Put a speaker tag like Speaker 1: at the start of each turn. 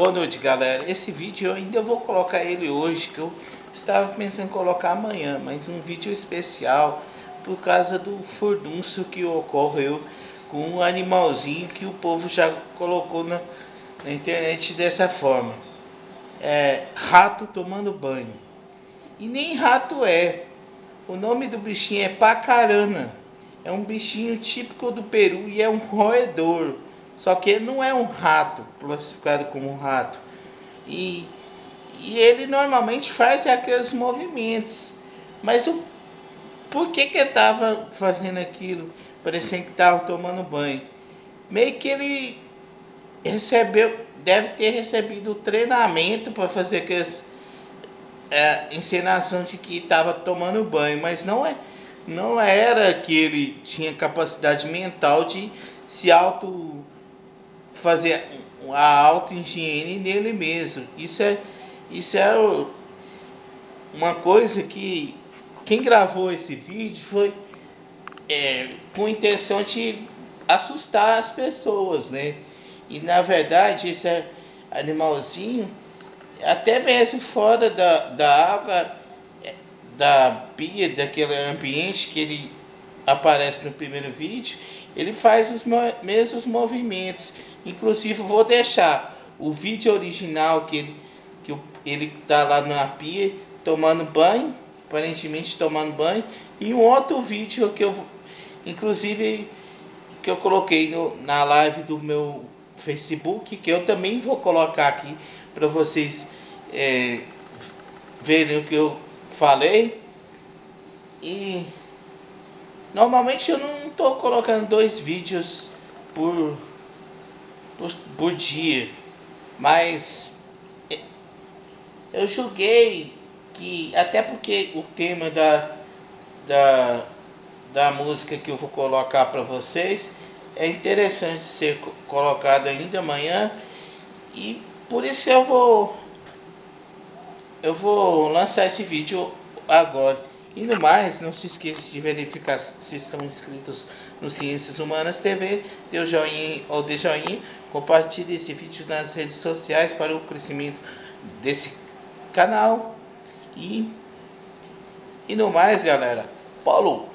Speaker 1: Boa noite galera, esse vídeo eu ainda vou colocar ele hoje, que eu estava pensando em colocar amanhã, mas um vídeo especial por causa do furdunço que ocorreu com um animalzinho que o povo já colocou na, na internet dessa forma. É, rato tomando banho. E nem rato é. O nome do bichinho é pacarana. É um bichinho típico do Peru e é um roedor. Só que ele não é um rato, classificado como um rato. E, e ele normalmente faz aqueles movimentos. Mas o, por que que ele estava fazendo aquilo? Parecendo que estava tomando banho. Meio que ele recebeu, deve ter recebido treinamento para fazer aquelas é, encenação de que estava tomando banho, mas não é não era que ele tinha capacidade mental de se auto fazer a auto higiene nele mesmo. Isso é isso é uma coisa que quem gravou esse vídeo foi é, com intenção de assustar as pessoas, né? E na verdade esse animalzinho até mesmo fora da, da água, da pia, daquele ambiente que ele aparece no primeiro vídeo, ele faz os mesmos movimentos. Inclusive vou deixar o vídeo original que ele que ele tá lá na pia tomando banho, aparentemente tomando banho, e um outro vídeo que eu inclusive que eu coloquei no, na live do meu Facebook, que eu também vou colocar aqui para vocês é, verem o que eu falei. E normalmente eu não estou colocando dois vídeos por, dia, mas é, eu julguei que, até porque o tema da, da, da música que eu vou colocar para vocês é interessante ser colocado ainda amanhã e por isso eu vou eu vou lançar esse vídeo agora. E no mais, não se esqueça de verificar se estão inscritos no Ciências Humanas TV, dê o joinha ou dê joinha, compartilhe esse vídeo nas redes sociais para o crescimento desse canal. E, e no mais, galera, falou!